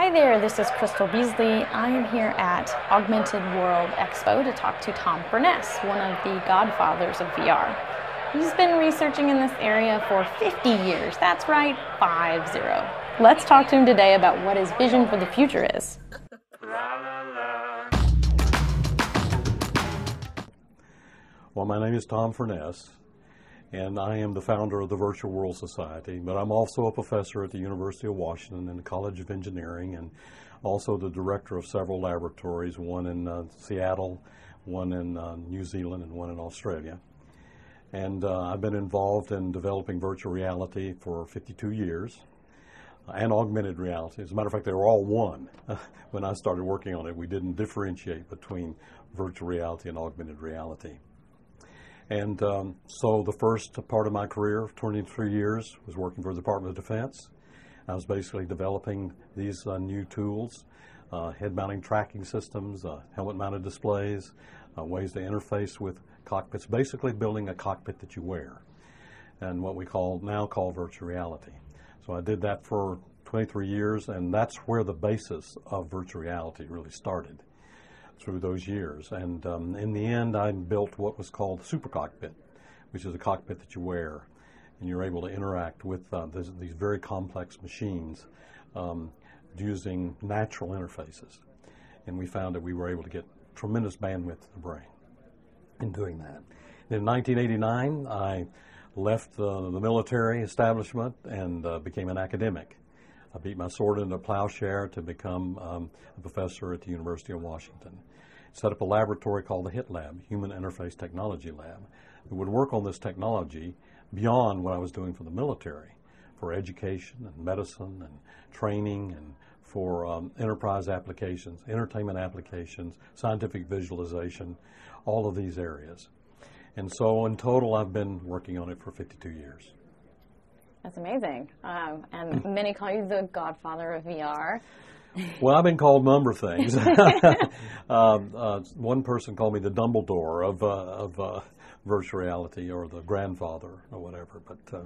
Hi there, this is Crystal Beasley. I am here at Augmented World Expo to talk to Tom Furness, one of the godfathers of VR. He's been researching in this area for 50 years. That's right, 5 0. Let's talk to him today about what his vision for the future is. Well, my name is Tom Furness, and I am the founder of the Virtual World Society, but I'm also a professor at the University of Washington in the College of Engineering and also the director of several laboratories, one in uh, Seattle, one in uh, New Zealand, and one in Australia. And uh, I've been involved in developing virtual reality for 52 years and augmented reality. As a matter of fact, they were all one when I started working on it. We didn't differentiate between virtual reality and augmented reality. And um, so the first part of my career, 23 years, was working for the Department of Defense. I was basically developing these uh, new tools, uh, head mounting tracking systems, uh, helmet mounted displays, uh, ways to interface with cockpits, basically building a cockpit that you wear, and what we call now call virtual reality. So I did that for 23 years, and that's where the basis of virtual reality really started through those years. And um, in the end, I built what was called the super cockpit, which is a cockpit that you wear, and you're able to interact with uh, this, these very complex machines um, using natural interfaces. And we found that we were able to get tremendous bandwidth to the brain in doing that. In 1989, I left the military establishment and uh, became an academic. I beat my sword into plowshare to become um, a professor at the University of Washington. Set up a laboratory called the HIT Lab, Human Interface Technology Lab, that would work on this technology beyond what I was doing for the military, for education and medicine and training and for um, enterprise applications, entertainment applications, scientific visualization, all of these areas. And so in total, I've been working on it for 52 years. That's amazing. Um, and many call you the godfather of VR. Well, I've been called a number of things. uh, uh, one person called me the Dumbledore of, uh, of uh, virtual reality or the grandfather or whatever. But uh,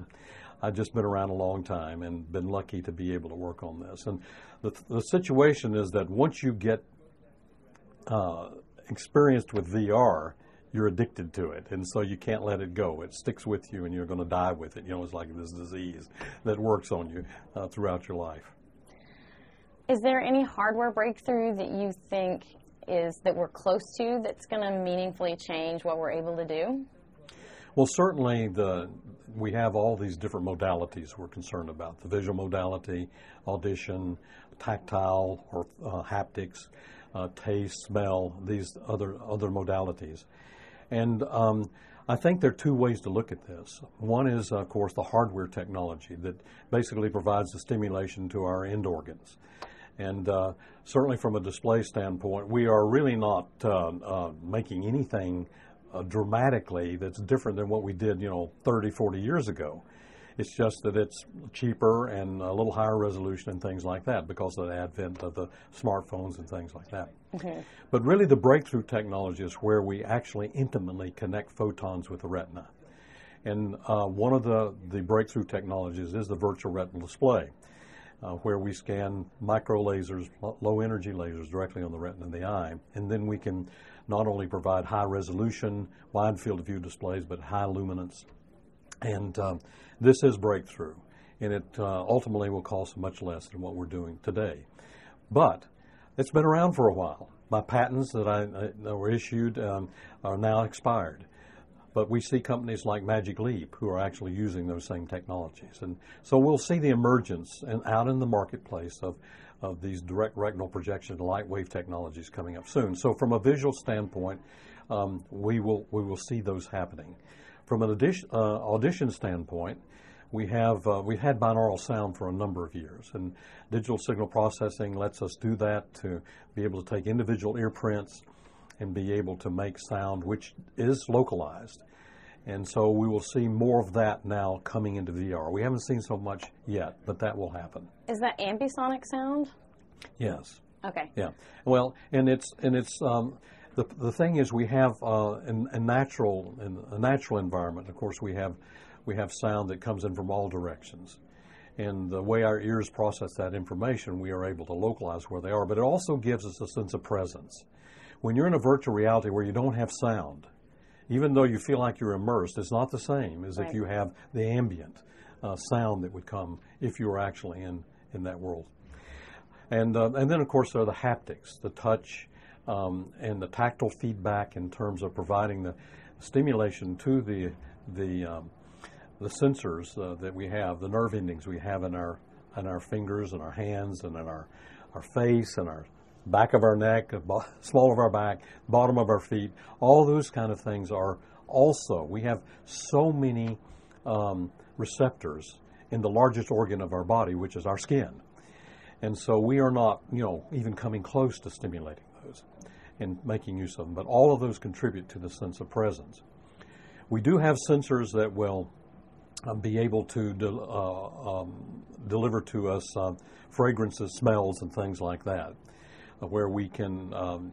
I've just been around a long time and been lucky to be able to work on this. And the, the situation is that once you get uh, experienced with VR, you're addicted to it, and so you can't let it go. It sticks with you, and you're going to die with it. You know, it's like this disease that works on you uh, throughout your life. Is there any hardware breakthrough that you think is that we're close to that's going to meaningfully change what we're able to do? Well, certainly the we have all these different modalities we're concerned about: the visual modality, audition, tactile or uh, haptics, uh, taste, smell, these other other modalities. And um, I think there are two ways to look at this. One is, of course, the hardware technology that basically provides the stimulation to our end organs. And uh, certainly from a display standpoint, we are really not uh, uh, making anything uh, dramatically that's different than what we did, you know, 30, 40 years ago. It's just that it's cheaper and a little higher resolution and things like that because of the advent of the smartphones and things like that. Okay. But really, the breakthrough technology is where we actually intimately connect photons with the retina. And uh, one of the, the breakthrough technologies is the virtual retinal display, uh, where we scan micro lasers, low energy lasers directly on the retina of the eye. And then we can not only provide high resolution, wide field of view displays, but high luminance. And um, this is breakthrough, and it uh, ultimately will cost much less than what we're doing today. But it's been around for a while. My patents that, I, that were issued um, are now expired. But we see companies like Magic Leap who are actually using those same technologies. And so we'll see the emergence and out in the marketplace of, of these direct retinal projection light wave technologies coming up soon. So from a visual standpoint, um, we, will, we will see those happening. From an audition, uh, audition standpoint, we have uh, we've had binaural sound for a number of years, and digital signal processing lets us do that to be able to take individual ear prints and be able to make sound which is localized. And so we will see more of that now coming into VR. We haven't seen so much yet, but that will happen. Is that ambisonic sound? Yes. Okay. Yeah. Well, and it's and it's um, the, the thing is we have uh, in a natural in a natural environment. Of course, we have we have sound that comes in from all directions, And the way our ears process that information, we are able to localize where they are. But it also gives us a sense of presence. When you're in a virtual reality where you don't have sound, even though you feel like you're immersed, it's not the same as Right. if you have the ambient uh, sound that would come if you were actually in, in that world. And, uh, and then, of course, there are the haptics, the touch, um, and the tactile feedback in terms of providing the stimulation to the, the, um, the sensors uh, that we have, the nerve endings we have in our, in our fingers and our hands and in our, our face and our back of our neck, small of our back, bottom of our feet. All those kind of things are also, we have so many um, receptors in the largest organ of our body, which is our skin. And so we are not, you know, even coming close to stimulating those and making use of them. But all of those contribute to the sense of presence. We do have sensors that will uh, be able to del- uh, um, deliver to us uh, fragrances, smells, and things like that, where we can um,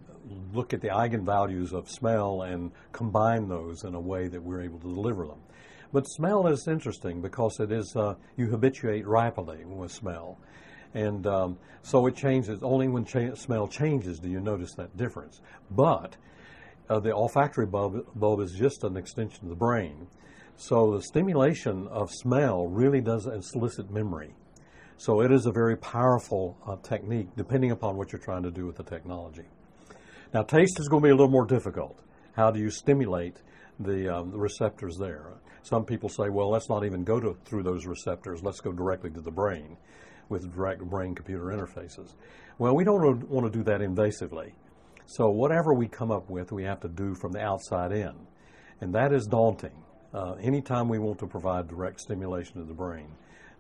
look at the eigenvalues of smell and combine those in a way that we're able to deliver them. But smell is interesting because it is uh, you habituate rapidly with smell, and um, so it changes. Only when cha- smell changes do you notice that difference. But uh, the olfactory bulb, bulb is just an extension of the brain. So the stimulation of smell really does solicit memory. So it is a very powerful uh, technique depending upon what you're trying to do with the technology. Now, taste is going to be a little more difficult. How do you stimulate the, um, the receptors there? Some people say, well, let's not even go to, through those receptors. Let's go directly to the brain with direct brain computer interfaces. Well, we don't want to do that invasively. So whatever we come up with, we have to do from the outside in. And that is daunting. Uh, anytime we want to provide direct stimulation to the brain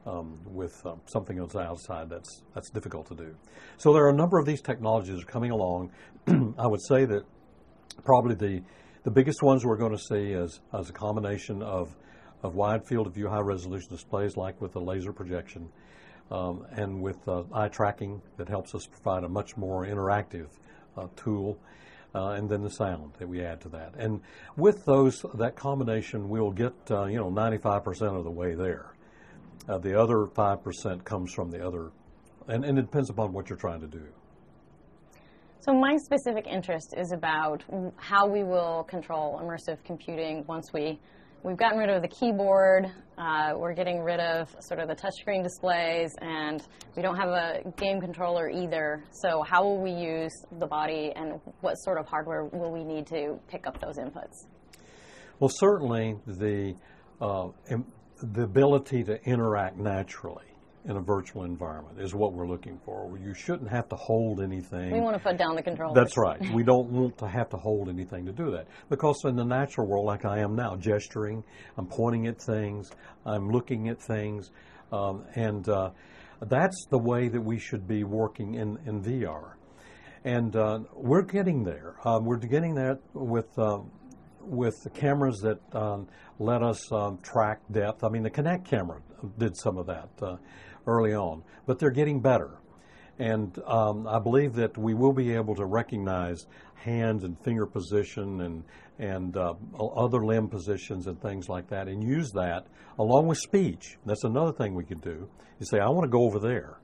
um, with um, something that's outside, that's, that's difficult to do. So there are a number of these technologies that are coming along. I would say that probably the, the biggest ones we're going to see is, is a combination of, of wide field of view, high resolution displays like with the laser projection um, and with uh, eye tracking that helps us provide a much more interactive uh, tool, uh, and then the sound that we add to that. And with those, that combination, we'll get uh, you know 95% of the way there. Uh, the other 5% comes from the other, and, and it depends upon what you're trying to do. So my specific interest is about how we will control immersive computing once we we've gotten rid of the keyboard, uh, we're getting rid of sort of the touchscreen displays, and we don't have a game controller either. So how will we use the body, and what sort of hardware will we need to pick up those inputs? Well, certainly the uh, the ability to interact naturally in a virtual environment is what we're looking for. You shouldn't have to hold anything. We want to put down the controllers. That's right. We don't want to have to hold anything to do that. Because in the natural world, like I am now, gesturing, I'm pointing at things, I'm looking at things, um, and uh, that's the way that we should be working in, in VR. And uh, we're getting there. Um, we're getting there with. Uh, with the cameras that um, let us um, track depth. I mean, the Kinect camera did some of that uh, early on, but they're getting better. And um, I believe that we will be able to recognize hand and finger position and and uh, other limb positions and things like that, and use that along with speech. That's another thing we could do. You say, I want to go over there,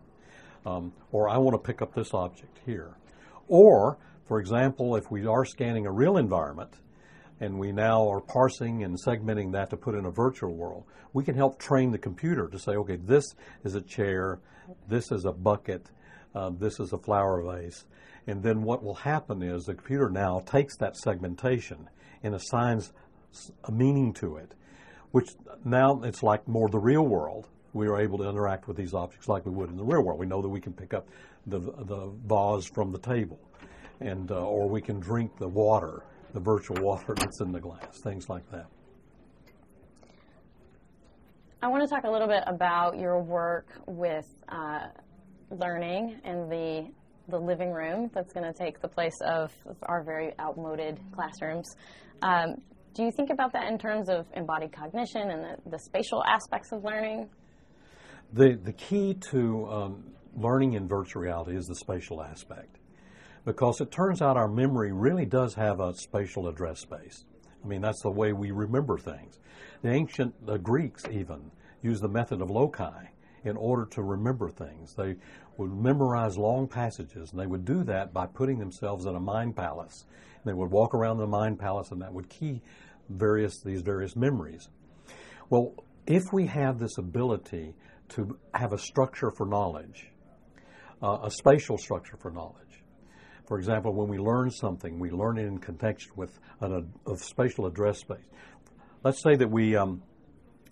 um, or I want to pick up this object here, or, for example, if we are scanning a real environment and we now are parsing and segmenting that to put in a virtual world, we can help train the computer to say, okay, this is a chair, this is a bucket, uh, this is a flower vase. And then what will happen is the computer now takes that segmentation and assigns a meaning to it, which now it's like more the real world. We are able to interact with these objects like we would in the real world. We know that we can pick up the, the vase from the table, and uh, or we can drink the water the virtual water that's in the glass, things like that. I want to talk a little bit about your work with uh, learning and the the living room that's going to take the place of our very outmoded classrooms. Um, do you think about that in terms of embodied cognition and the, the spatial aspects of learning? The the key to um, learning in virtual reality is the spatial aspect, because it turns out our memory really does have a spatial address space. I mean, that's the way we remember things. The ancient Greeks even used the method of loci in order to remember things. They would memorize long passages, and they would do that by putting themselves in a mind palace. And they would walk around the mind palace, and that would key various these various memories. Well, if we have this ability to have a structure for knowledge, uh, a spatial structure for knowledge. For example, when we learn something, we learn it in context with an, a, a spatial address space. Let's say that we, um,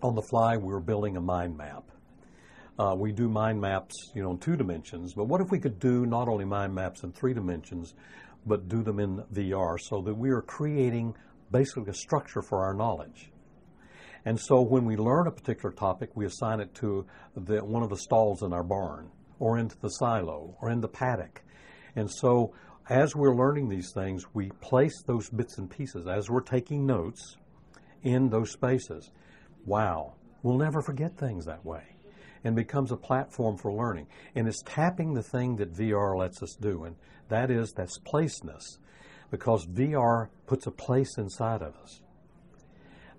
on the fly, we're building a mind map. Uh, we do mind maps, you know, in two dimensions. But what if we could do not only mind maps in three dimensions, but do them in VR, so that we are creating basically a structure for our knowledge. And so when we learn a particular topic, we assign it to the, one of the stalls in our barn, or into the silo, or in the paddock. And so as we're learning these things, we place those bits and pieces as we're taking notes in those spaces. Wow, we'll never forget things that way. And becomes a platform for learning. And it's tapping the thing that VR lets us do, and that is that's placeness. Because VR puts a place inside of us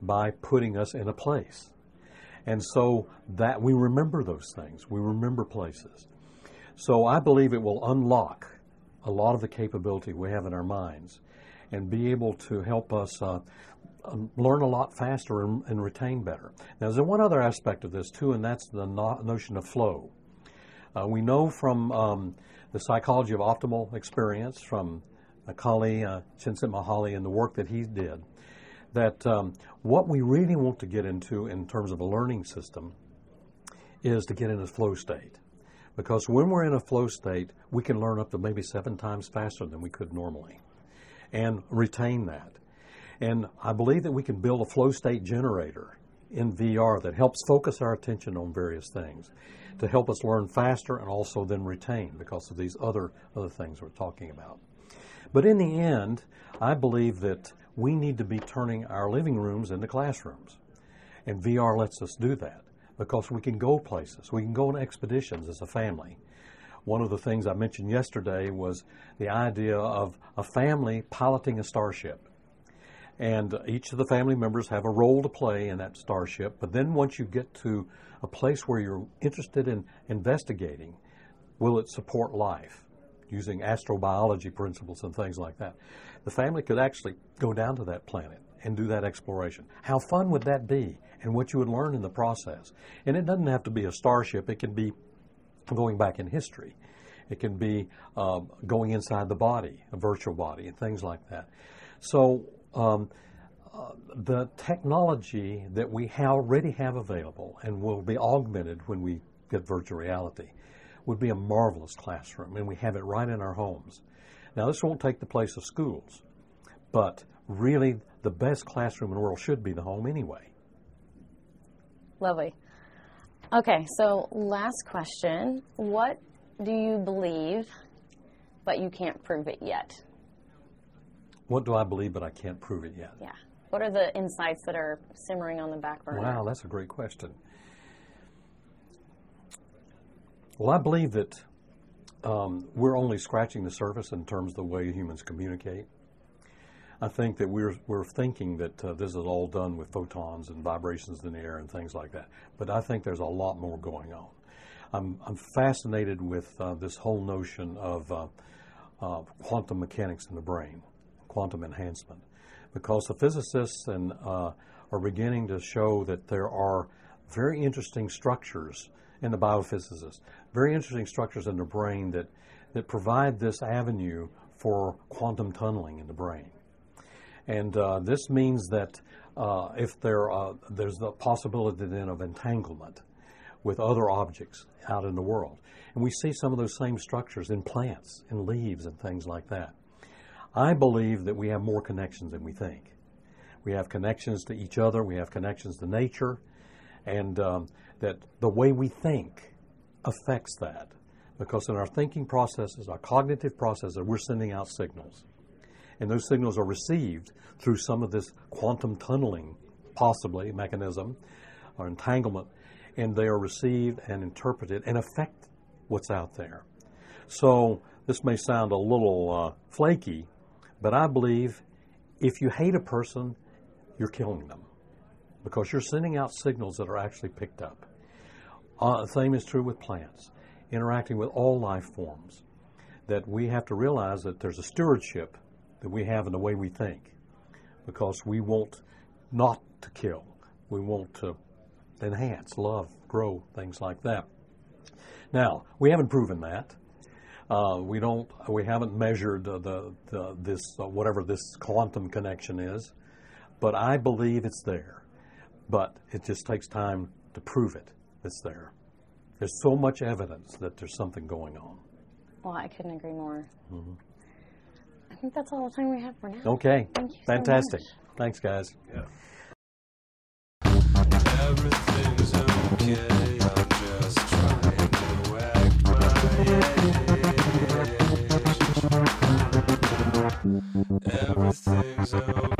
by putting us in a place. And so that we remember those things. We remember places. So I believe it will unlock a lot of the capability we have in our minds and be able to help us uh, um, learn a lot faster and, and, retain better. Now, there's one other aspect of this too, and that's the no- notion of flow. Uh, we know from um, the psychology of optimal experience from uh, Kali uh, Csikszentmihalyi and the work that he did that um, what we really want to get into in terms of a learning system is to get in a flow state. Because when we're in a flow state, we can learn up to maybe seven times faster than we could normally and retain that. And I believe that we can build a flow state generator in VR that helps focus our attention on various things to help us learn faster and also then retain because of these other other things we're talking about. But in the end, I believe that we need to be turning our living rooms into classrooms. And VR lets us do that because we can go places. We can go on expeditions as a family. One of the things I mentioned yesterday was the idea of a family piloting a starship. And each of the family members have a role to play in that starship. But then once you get to a place where you're interested in investigating, will it support life? Using astrobiology principles and things like that the family could actually go down to that planet and do that exploration. How fun would that be? And what you would learn in the process. And it doesn't have to be a starship, it can be going back in history. It can be uh, going inside the body, a virtual body, and things like that. So, um, uh, the technology that we already have available and will be augmented when we get virtual reality would be a marvelous classroom, and we have it right in our homes. Now, this won't take the place of schools, but really the best classroom in the world should be the home anyway. Lovely. Okay, so last question. What do you believe, but you can't prove it yet? What do I believe, but I can't prove it yet? Yeah. What are the insights that are simmering on the back burner? Wow, that's a great question. Well, I believe that um, we're only scratching the surface in terms of the way humans communicate. I think that we're we're thinking that uh, this is all done with photons and vibrations in the air and things like that. But I think there's a lot more going on. I'm I'm fascinated with uh, this whole notion of uh, uh quantum mechanics in the brain, quantum enhancement, because the physicists and uh, are beginning to show that there are very interesting structures in the biophysicists. Very interesting structures in the brain that, that provide this avenue for quantum tunneling in the brain. And uh, this means that uh, if there uh, there's the possibility then of entanglement with other objects out in the world. And we see some of those same structures in plants, in leaves, and things like that. I believe that we have more connections than we think. We have connections to each other, we have connections to nature, and um, that the way we think affects that. Because in our thinking processes, our cognitive processes, we're sending out signals. And those signals are received through some of this quantum tunneling, possibly, mechanism or entanglement, and they are received and interpreted and affect what's out there. So this may sound a little uh, flaky, but I believe if you hate a person, you're killing them because you're sending out signals that are actually picked up. Uh, same is true with plants, interacting with all life forms. That we have to realize that there's a stewardship that we have in the way we think, because we want not to kill, we want to enhance, love, grow, things like that. Now, we haven't proven that. Uh, we don't. We haven't measured uh, the, the this uh, whatever this quantum connection is, but I believe it's there. But it just takes time to prove it. It's there. There's so much evidence that there's something going on. Well, I couldn't agree more. I think that's all the time we have for now. Okay. Thank you so Fantastic. much. Thanks, guys. Everything's okay. I'm just trying to act my age. Everything's okay.